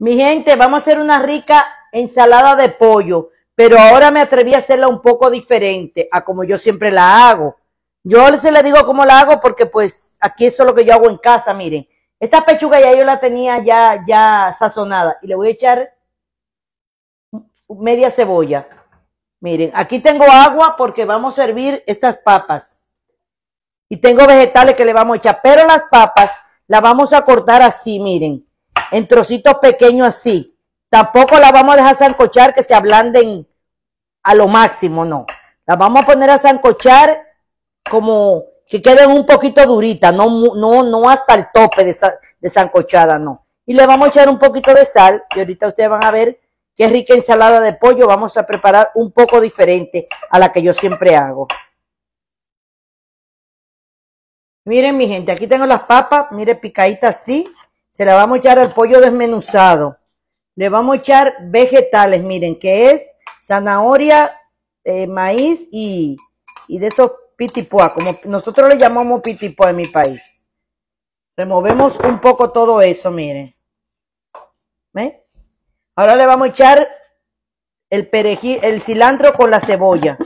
Mi gente, vamos a hacer una rica ensalada de pollo, pero ahora me atreví a hacerla un poco diferente a como yo siempre la hago. Yo se le digo cómo la hago porque pues aquí eso es lo que yo hago en casa, miren. Esta pechuga ya yo la tenía ya, ya sazonada y le voy a echar media cebolla. Miren, aquí tengo agua porque vamos a servir estas papas. Y tengo vegetales que le vamos a echar, pero las papas las vamos a cortar así, miren, en trocitos pequeños así. Tampoco las vamos a dejar zancochar que se ablanden a lo máximo, no. Las vamos a poner a zancochar como que queden un poquito duritas, no, no, no hasta el tope de, de zancochada, no. Y le vamos a echar un poquito de sal y ahorita ustedes van a ver qué rica ensalada de pollo vamos a preparar un poco diferente a la que yo siempre hago. Miren mi gente, aquí tengo las papas, miren picaditas así. Se la vamos a echar al pollo desmenuzado. Le vamos a echar vegetales, miren, que es zanahoria, eh, maíz y, y de esos pitipoa, como nosotros le llamamos pitipoa en mi país. Removemos un poco todo eso, miren. ¿Ve? Ahora le vamos a echar el perejil, el cilantro con la cebolla.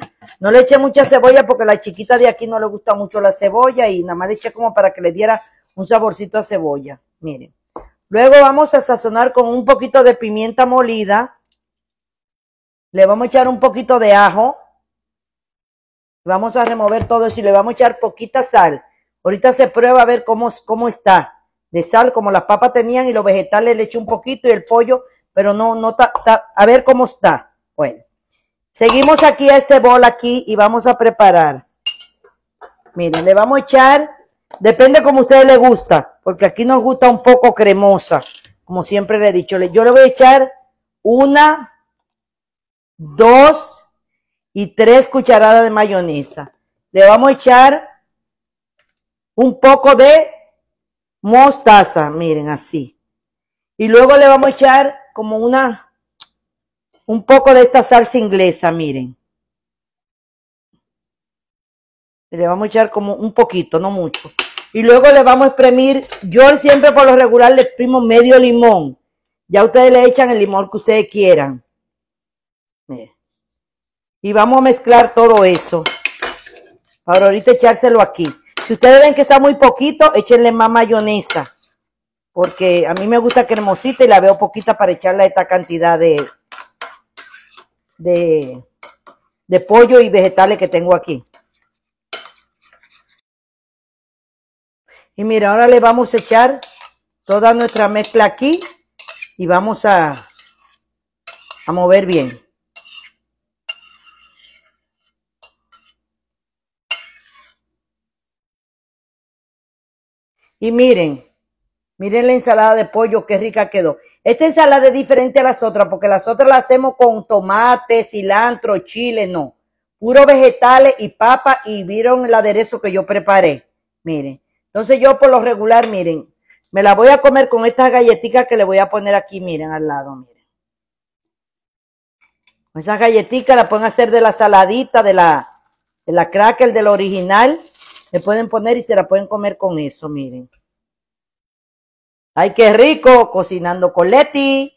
No le eché mucha cebolla porque a la chiquita de aquí no le gusta mucho la cebolla y nada más le eché como para que le diera un saborcito a cebolla. Miren. Luego vamos a sazonar con un poquito de pimienta molida. Le vamos a echar un poquito de ajo. Vamos a remover todo eso y le vamos a echar poquita sal. Ahorita se prueba a ver cómo, cómo está. De sal, como las papas tenían y los vegetales le eché un poquito y el pollo pero no, no está, a ver cómo está. Bueno, seguimos aquí a este bol aquí y vamos a preparar. Miren, le vamos a echar, depende como a ustedes les gusta, porque aquí nos gusta un poco cremosa, como siempre le he dicho. Yo le voy a echar una, dos y tres cucharadas de mayonesa. Le vamos a echar un poco de mostaza, miren así. Y luego le vamos a echar como una, un poco de esta salsa inglesa, miren. Le vamos a echar como un poquito, no mucho. Y luego le vamos a exprimir, yo siempre por lo regular le exprimo medio limón. Ya ustedes le echan el limón que ustedes quieran. Y vamos a mezclar todo eso. Para ahorita echárselo aquí. Si ustedes ven que está muy poquito, échenle más mayonesa porque a mí me gusta cremosita y la veo poquita para echarle esta cantidad de, de, de pollo y vegetales que tengo aquí. Y mira, ahora le vamos a echar toda nuestra mezcla aquí y vamos a, a mover bien. Y miren, Miren la ensalada de pollo, qué rica quedó. Esta ensalada es diferente a las otras, porque las otras las hacemos con tomate, cilantro, chile, no. Puro vegetales y papa y vieron el aderezo que yo preparé. Miren. Entonces yo por lo regular, miren, me la voy a comer con estas galletitas que le voy a poner aquí, miren, al lado, miren. Esas galletitas las pueden hacer de la saladita, de la, de la cracker, del original. Le pueden poner y se la pueden comer con eso, miren. Ay, qué rico, cocinando con Leti.